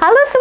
Halo semua,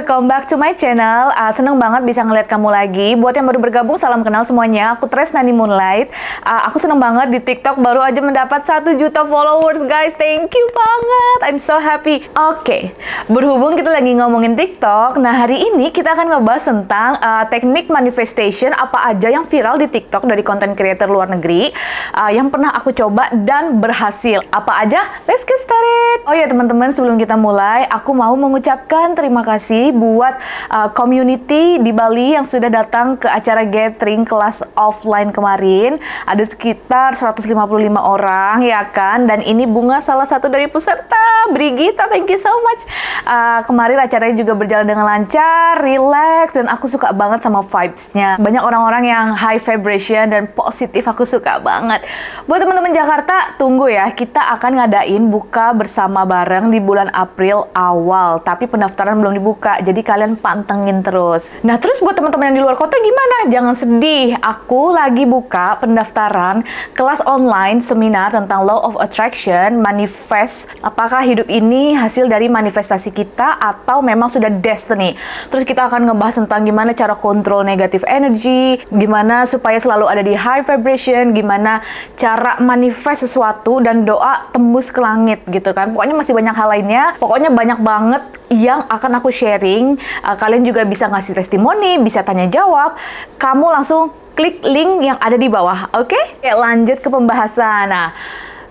welcome back to my channel. Uh, seneng banget bisa ngeliat kamu lagi. Buat yang baru bergabung, salam kenal semuanya. Aku Tres Nani Moonlight. Uh, aku seneng banget di TikTok baru aja mendapat 1 juta followers, guys. Thank you banget. I'm so happy. Oke, okay. berhubung kita lagi ngomongin TikTok, nah hari ini kita akan ngebahas tentang uh, teknik manifestation apa aja yang viral di TikTok dari konten creator luar negeri uh, yang pernah aku coba dan berhasil. Apa aja? Let's get started. Oh ya teman-teman, sebelum kita mulai, aku mau mengucapkan terima kasih buat uh, community di Bali yang sudah datang ke acara gathering kelas offline kemarin. Ada sekitar 155 orang ya kan dan ini bunga salah satu dari peserta Brigita. Thank you so much. Uh, kemarin acaranya juga berjalan dengan lancar, relax dan aku suka banget sama vibes-nya. Banyak orang-orang yang high vibration dan positif aku suka banget. Buat teman-teman Jakarta, tunggu ya. Kita akan ngadain buka bersama bareng di bulan April awal. Tapi pendaftaran belum dibuka, jadi kalian pantengin terus. Nah, terus buat teman-teman yang di luar kota gimana? Jangan sedih, aku lagi buka pendaftaran kelas online seminar tentang Law of Attraction, manifest, apakah hidup ini hasil dari manifestasi kita atau memang sudah destiny. Terus kita akan ngebahas tentang gimana cara kontrol negatif energy, gimana supaya selalu ada di high vibration, gimana cara manifest sesuatu dan doa tembus ke langit gitu kan. Pokoknya masih banyak hal lainnya. Pokoknya banyak banget yang akan aku sharing. Uh, kalian juga bisa ngasih testimoni, bisa tanya jawab. Kamu langsung klik link yang ada di bawah, oke? Okay? Oke, lanjut ke pembahasan. Nah,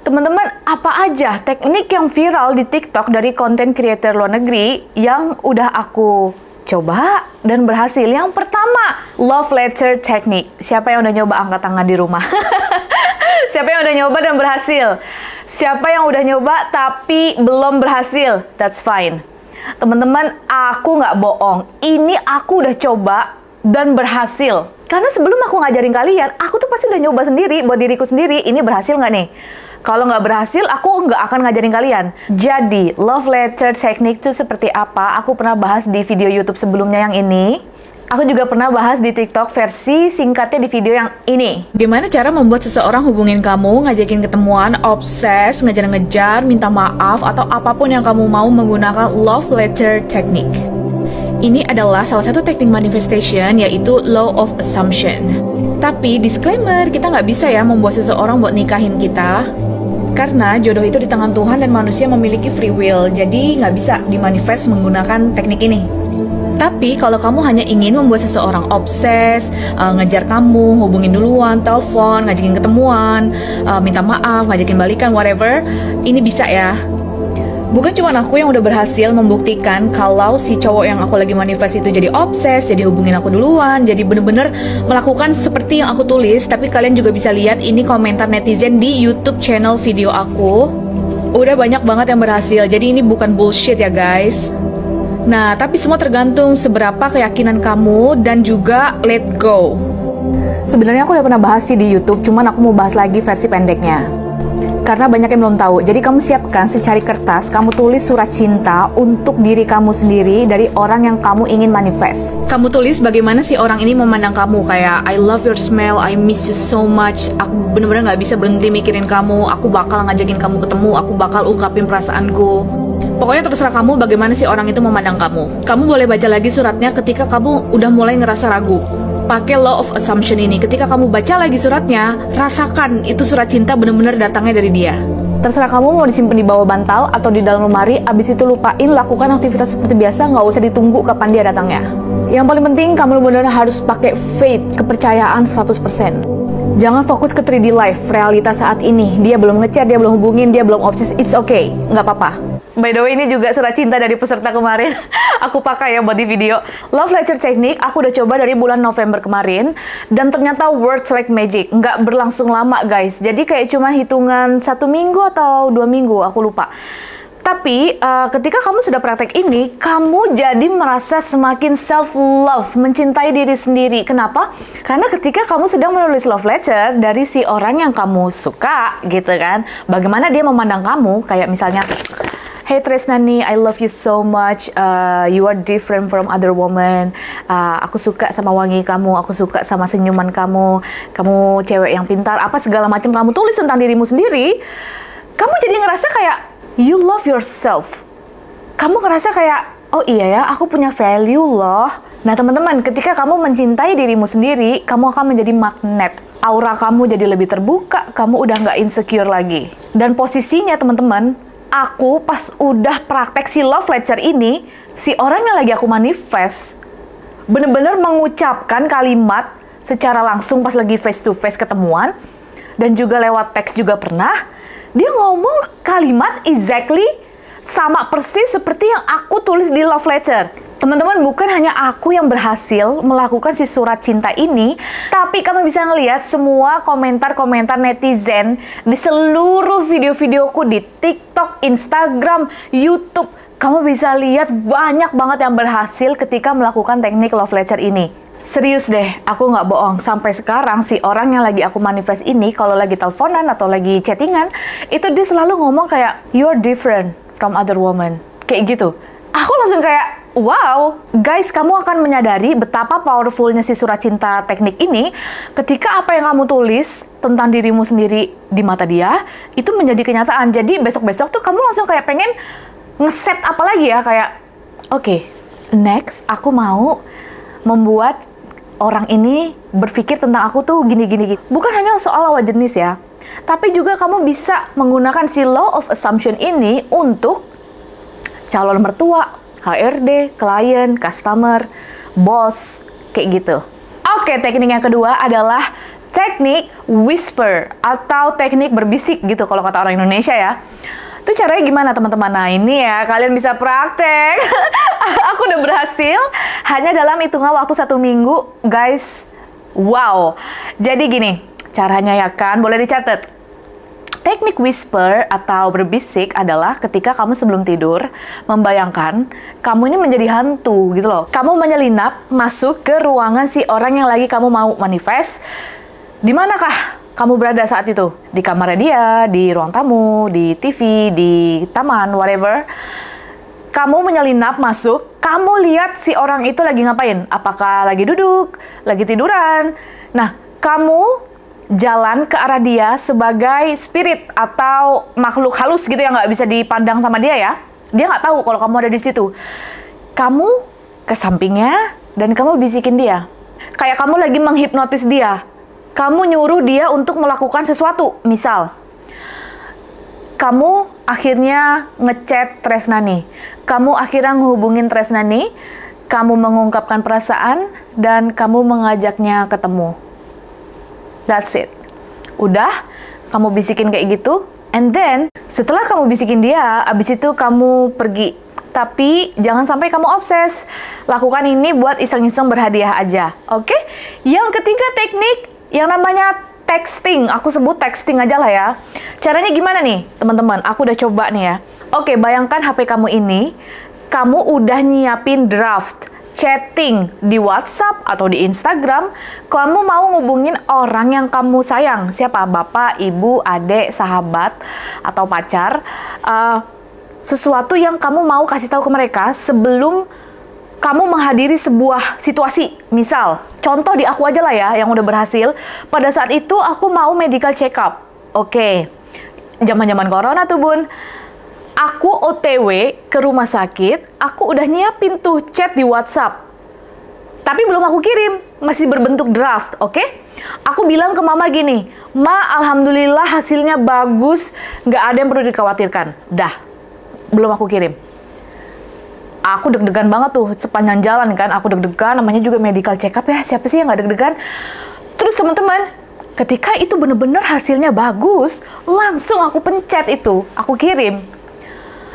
teman-teman, apa aja teknik yang viral di TikTok dari konten creator luar negeri yang udah aku coba dan berhasil? Yang pertama, love letter technique. Siapa yang udah nyoba angkat tangan di rumah? Siapa yang udah nyoba dan berhasil? Siapa yang udah nyoba tapi belum berhasil? That's fine Teman-teman, aku nggak bohong. Ini aku udah coba dan berhasil. Karena sebelum aku ngajarin kalian, aku tuh pasti udah nyoba sendiri buat diriku sendiri. Ini berhasil nggak nih? Kalau nggak berhasil, aku nggak akan ngajarin kalian. Jadi, love letter technique itu seperti apa? Aku pernah bahas di video YouTube sebelumnya yang ini. Aku juga pernah bahas di TikTok versi singkatnya di video yang ini. Gimana cara membuat seseorang hubungin kamu, ngajakin ketemuan, obses, ngejar-ngejar, minta maaf, atau apa pun yang kamu mau menggunakan love letter technique. Ini adalah salah satu teknik manifestation yaitu law of assumption. Tapi disclaimer, kita nggak bisa ya membuat seseorang buat nikahin kita. Karena jodoh itu di tangan Tuhan dan manusia memiliki free will, jadi nggak bisa dimanifest menggunakan teknik ini. Tapi kalau kamu hanya ingin membuat seseorang obses, uh, ngejar kamu, hubungin duluan, telepon, ngajakin ketemuan, uh, minta maaf, ngajakin balikan, whatever, ini bisa ya. Bukan cuma aku yang udah berhasil membuktikan kalau si cowok yang aku lagi manifest itu jadi obses, jadi hubungin aku duluan, jadi bener-bener melakukan seperti yang aku tulis, tapi kalian juga bisa lihat ini komentar netizen di YouTube channel video aku. Udah banyak banget yang berhasil, jadi ini bukan bullshit ya guys. Nah, tapi semua tergantung seberapa keyakinan kamu dan juga let go. Sebenarnya aku udah pernah bahas sih di YouTube, cuman aku mau bahas lagi versi pendeknya. Karena banyak yang belum tahu. Jadi kamu siapkan secari kertas, kamu tulis surat cinta untuk diri kamu sendiri dari orang yang kamu ingin manifest. Kamu tulis bagaimana sih orang ini memandang kamu kayak I love your smell, I miss you so much. Aku bener-bener gak bisa berhenti mikirin kamu. Aku bakal ngajakin kamu ketemu, aku bakal ungkapin perasaanku. Pokoknya terserah kamu bagaimana sih orang itu memandang kamu. Kamu boleh baca lagi suratnya ketika kamu udah mulai ngerasa ragu. Pakai law of assumption ini. Ketika kamu baca lagi suratnya, rasakan itu surat cinta bener-bener datangnya dari dia. Terserah kamu mau disimpan di bawah bantal atau di dalam lemari, abis itu lupain lakukan aktivitas seperti biasa, nggak usah ditunggu kapan dia datangnya. Yang paling penting, kamu benar-benar harus pakai faith, kepercayaan 100%. Jangan fokus ke 3D life, realitas saat ini. Dia belum ngechat, dia belum hubungin, dia belum obses, it's okay, nggak apa-apa. By the way, ini juga surat cinta dari peserta kemarin. aku pakai ya buat di video. Love letter technique aku udah coba dari bulan November kemarin. Dan ternyata works like magic. Nggak berlangsung lama guys. Jadi kayak cuma hitungan satu minggu atau dua minggu, aku lupa. Tapi uh, ketika kamu sudah praktek ini, kamu jadi merasa semakin self love, mencintai diri sendiri. Kenapa? Karena ketika kamu sedang menulis love letter dari si orang yang kamu suka, gitu kan, bagaimana dia memandang kamu? Kayak misalnya, Hey Tresnani, I love you so much. Uh, you are different from other women. Uh, aku suka sama wangi kamu, aku suka sama senyuman kamu. Kamu cewek yang pintar, apa segala macam kamu tulis tentang dirimu sendiri. Kamu jadi ngerasa kayak you love yourself. Kamu ngerasa kayak oh iya ya, aku punya value loh. Nah teman-teman, ketika kamu mencintai dirimu sendiri, kamu akan menjadi magnet. Aura kamu jadi lebih terbuka, kamu udah nggak insecure lagi. Dan posisinya teman-teman, aku pas udah praktek si love letter ini, si orang yang lagi aku manifest, bener-bener mengucapkan kalimat secara langsung pas lagi face to face ketemuan, dan juga lewat teks juga pernah, dia ngomong kalimat exactly sama persis seperti yang aku tulis di love letter. Teman-teman, bukan hanya aku yang berhasil melakukan si surat cinta ini, tapi kamu bisa ngelihat semua komentar-komentar netizen di seluruh video-videoku di TikTok, Instagram, YouTube. Kamu bisa lihat banyak banget yang berhasil ketika melakukan teknik love letter ini. Serius deh, aku nggak bohong. Sampai sekarang si orang yang lagi aku manifest ini, kalau lagi teleponan atau lagi chattingan, itu dia selalu ngomong kayak, you're different from other woman. Kayak gitu. Aku langsung kayak, wow, guys, kamu akan menyadari betapa powerfulnya si surat cinta teknik ini ketika apa yang kamu tulis tentang dirimu sendiri di mata dia, itu menjadi kenyataan. Jadi besok-besok tuh kamu langsung kayak pengen ngeset apa lagi ya, kayak, oke, okay, next aku mau membuat orang ini berpikir tentang aku tuh gini-gini. Bukan hanya soal lawan jenis ya, tapi juga kamu bisa menggunakan si law of assumption ini untuk calon mertua, HRD, klien, customer, bos, kayak gitu. Oke, teknik yang kedua adalah teknik whisper atau teknik berbisik gitu kalau kata orang Indonesia ya. Itu caranya gimana teman-teman? Nah ini ya, kalian bisa praktek. Aku udah berhasil hanya dalam hitungan waktu satu minggu, guys. Wow. Jadi gini, caranya ya kan, boleh dicatat. Teknik whisper atau berbisik adalah ketika kamu sebelum tidur membayangkan kamu ini menjadi hantu gitu loh. Kamu menyelinap masuk ke ruangan si orang yang lagi kamu mau manifest. Di manakah kamu berada saat itu di kamar dia, di ruang tamu, di TV, di taman, whatever. Kamu menyelinap masuk, kamu lihat si orang itu lagi ngapain? Apakah lagi duduk, lagi tiduran? Nah, kamu jalan ke arah dia sebagai spirit atau makhluk halus gitu yang nggak bisa dipandang sama dia ya. Dia nggak tahu kalau kamu ada di situ. Kamu ke sampingnya dan kamu bisikin dia. Kayak kamu lagi menghipnotis dia kamu nyuruh dia untuk melakukan sesuatu. Misal, kamu akhirnya ngechat Tresnani. Kamu akhirnya ngehubungin Tresnani, kamu mengungkapkan perasaan, dan kamu mengajaknya ketemu. That's it. Udah, kamu bisikin kayak gitu, and then setelah kamu bisikin dia, abis itu kamu pergi. Tapi jangan sampai kamu obses. Lakukan ini buat iseng-iseng berhadiah aja. Oke? Okay? Yang ketiga teknik yang namanya texting, aku sebut texting aja lah ya. Caranya gimana nih, teman-teman? Aku udah coba nih ya. Oke, bayangkan HP kamu ini, kamu udah nyiapin draft chatting di WhatsApp atau di Instagram, kamu mau ngubungin orang yang kamu sayang, siapa? Bapak, ibu, adik, sahabat, atau pacar, uh, sesuatu yang kamu mau kasih tahu ke mereka sebelum kamu menghadiri sebuah situasi. Misal, contoh di aku aja lah ya yang udah berhasil. Pada saat itu aku mau medical check up. Oke, zaman-zaman corona tuh bun. Aku OTW ke rumah sakit, aku udah nyiapin tuh chat di WhatsApp. Tapi belum aku kirim, masih berbentuk draft, oke? Aku bilang ke mama gini, Ma, alhamdulillah hasilnya bagus, nggak ada yang perlu dikhawatirkan. Dah, belum aku kirim aku deg-degan banget tuh sepanjang jalan kan. Aku deg-degan namanya juga medical check up ya. Siapa sih yang nggak deg-degan? Terus teman-teman ketika itu bener-bener hasilnya bagus langsung aku pencet itu. Aku kirim.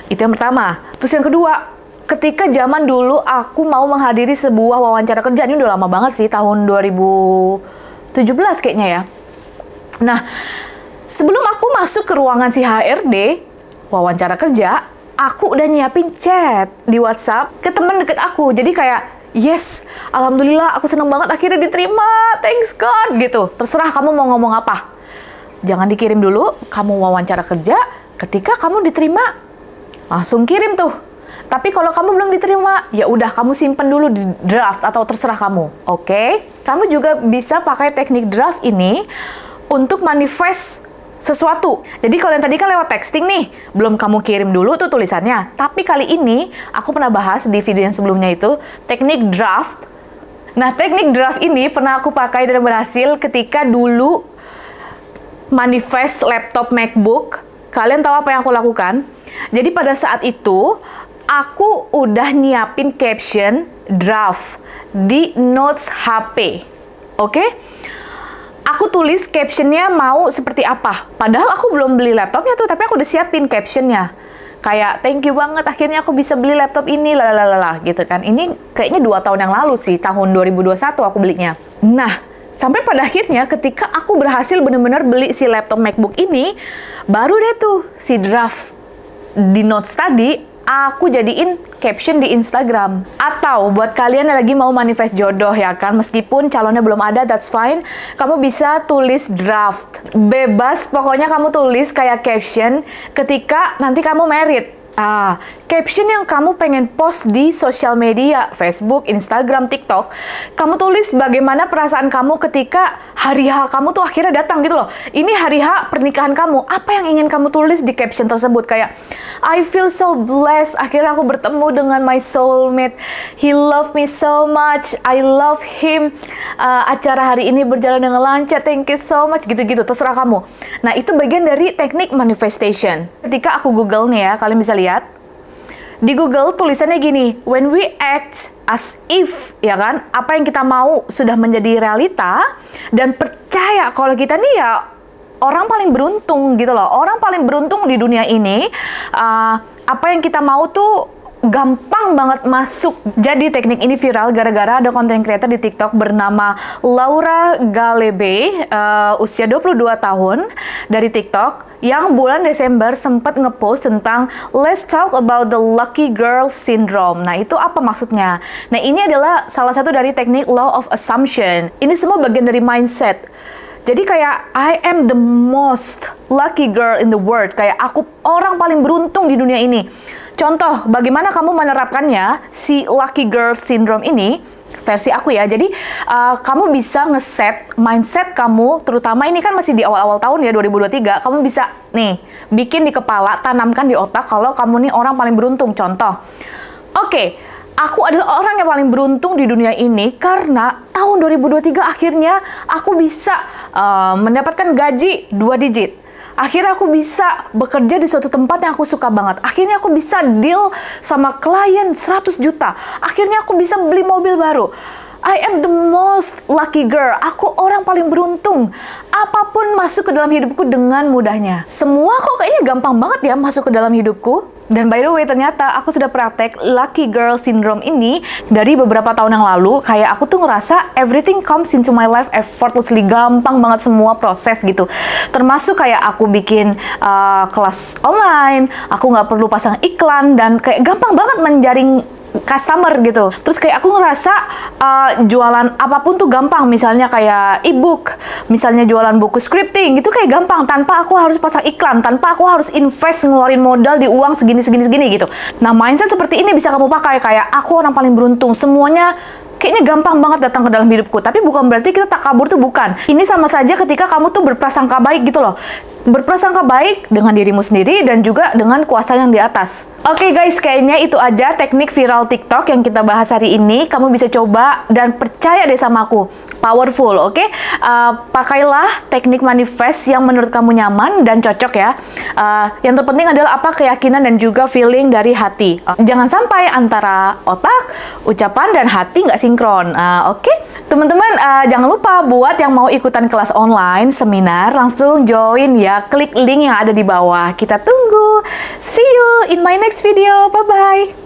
Itu yang pertama. Terus yang kedua ketika zaman dulu aku mau menghadiri sebuah wawancara kerja ini udah lama banget sih tahun 2017 kayaknya ya. Nah sebelum aku masuk ke ruangan si HRD wawancara kerja aku udah nyiapin chat di WhatsApp ke temen deket aku. Jadi kayak, yes, alhamdulillah aku seneng banget akhirnya diterima, thanks God, gitu. Terserah kamu mau ngomong apa. Jangan dikirim dulu, kamu wawancara kerja, ketika kamu diterima, langsung kirim tuh. Tapi kalau kamu belum diterima, ya udah kamu simpen dulu di draft atau terserah kamu. Oke? Okay? Kamu juga bisa pakai teknik draft ini untuk manifest sesuatu. Jadi kalau yang tadi kan lewat texting nih, belum kamu kirim dulu tuh tulisannya. Tapi kali ini aku pernah bahas di video yang sebelumnya itu teknik draft. Nah, teknik draft ini pernah aku pakai dan berhasil ketika dulu manifest laptop MacBook. Kalian tahu apa yang aku lakukan? Jadi pada saat itu aku udah nyiapin caption draft di notes HP. Oke? Okay? Aku tulis captionnya mau seperti apa. Padahal aku belum beli laptopnya tuh, tapi aku udah siapin captionnya. Kayak thank you banget akhirnya aku bisa beli laptop ini lalalala gitu kan. Ini kayaknya dua tahun yang lalu sih, tahun 2021 aku belinya. Nah, sampai pada akhirnya ketika aku berhasil benar-benar beli si laptop MacBook ini, baru deh tuh si draft di notes tadi aku jadiin caption di Instagram. Atau buat kalian yang lagi mau manifest jodoh ya kan, meskipun calonnya belum ada, that's fine. Kamu bisa tulis draft. Bebas, pokoknya kamu tulis kayak caption ketika nanti kamu merit Ah, caption yang kamu pengen post di sosial media, Facebook, Instagram, TikTok, kamu tulis bagaimana perasaan kamu ketika hari H kamu tuh akhirnya datang gitu loh. Ini hari H pernikahan kamu. Apa yang ingin kamu tulis di caption tersebut? Kayak, I feel so blessed. Akhirnya aku bertemu dengan my soulmate. He love me so much. I love him. Uh, acara hari ini berjalan dengan lancar. Thank you so much. Gitu-gitu. Terserah kamu. Nah, itu bagian dari teknik manifestation. Ketika aku Google nih ya, kalian bisa lihat lihat di Google tulisannya gini, when we act as if, ya kan, apa yang kita mau sudah menjadi realita dan percaya kalau kita nih ya orang paling beruntung gitu loh, orang paling beruntung di dunia ini, uh, apa yang kita mau tuh gampang banget masuk. Jadi teknik ini viral gara-gara ada konten creator di TikTok bernama Laura Galebe, uh, usia 22 tahun dari TikTok yang bulan Desember sempat ngepost tentang Let's talk about the lucky girl syndrome. Nah, itu apa maksudnya? Nah, ini adalah salah satu dari teknik law of assumption. Ini semua bagian dari mindset. Jadi kayak I am the most lucky girl in the world. Kayak aku orang paling beruntung di dunia ini. Contoh, bagaimana kamu menerapkannya si lucky girl syndrome ini versi aku ya. Jadi uh, kamu bisa ngeset mindset kamu, terutama ini kan masih di awal-awal tahun ya 2023. Kamu bisa nih bikin di kepala, tanamkan di otak kalau kamu nih orang paling beruntung. Contoh, oke. Okay, aku adalah orang yang paling beruntung di dunia ini karena tahun 2023 akhirnya aku bisa uh, mendapatkan gaji dua digit. Akhirnya aku bisa bekerja di suatu tempat yang aku suka banget. Akhirnya aku bisa deal sama klien 100 juta. Akhirnya aku bisa beli mobil baru. I am the most lucky girl. Aku orang paling beruntung. Apa pun masuk ke dalam hidupku dengan mudahnya. Semua kok kayaknya gampang banget ya masuk ke dalam hidupku. Dan by the way, ternyata aku sudah praktek Lucky Girl Syndrome ini dari beberapa tahun yang lalu. Kayak aku tuh ngerasa everything comes into my life effortlessly. Gampang banget semua proses gitu. Termasuk kayak aku bikin uh, kelas online, aku nggak perlu pasang iklan, dan kayak gampang banget menjaring customer gitu. Terus kayak aku ngerasa uh, jualan apa pun tuh gampang. Misalnya kayak e-book, misalnya jualan buku scripting, itu kayak gampang tanpa aku harus pasang iklan, tanpa aku harus invest ngeluarin modal di uang segini segini segini gitu. Nah, mindset seperti ini bisa kamu pakai kayak aku orang paling beruntung. Semuanya kayaknya gampang banget datang ke dalam hidupku. Tapi bukan berarti kita tak kabur tuh bukan. Ini sama saja ketika kamu tuh berprasangka baik gitu loh berprasangka baik dengan dirimu sendiri dan juga dengan kuasa yang di atas. Oke okay guys, kayaknya itu aja teknik viral TikTok yang kita bahas hari ini. Kamu bisa coba dan percaya deh sama aku powerful, oke? Okay? Uh, pakailah teknik manifest yang menurut kamu nyaman dan cocok ya. Uh, yang terpenting adalah apa keyakinan dan juga feeling dari hati. Uh, jangan sampai antara otak, ucapan dan hati nggak sinkron, uh, oke? Okay? Teman-teman, uh, jangan lupa buat yang mau ikutan kelas online, seminar, langsung join ya. Klik link yang ada di bawah. Kita tunggu. See you in my next video. Bye-bye.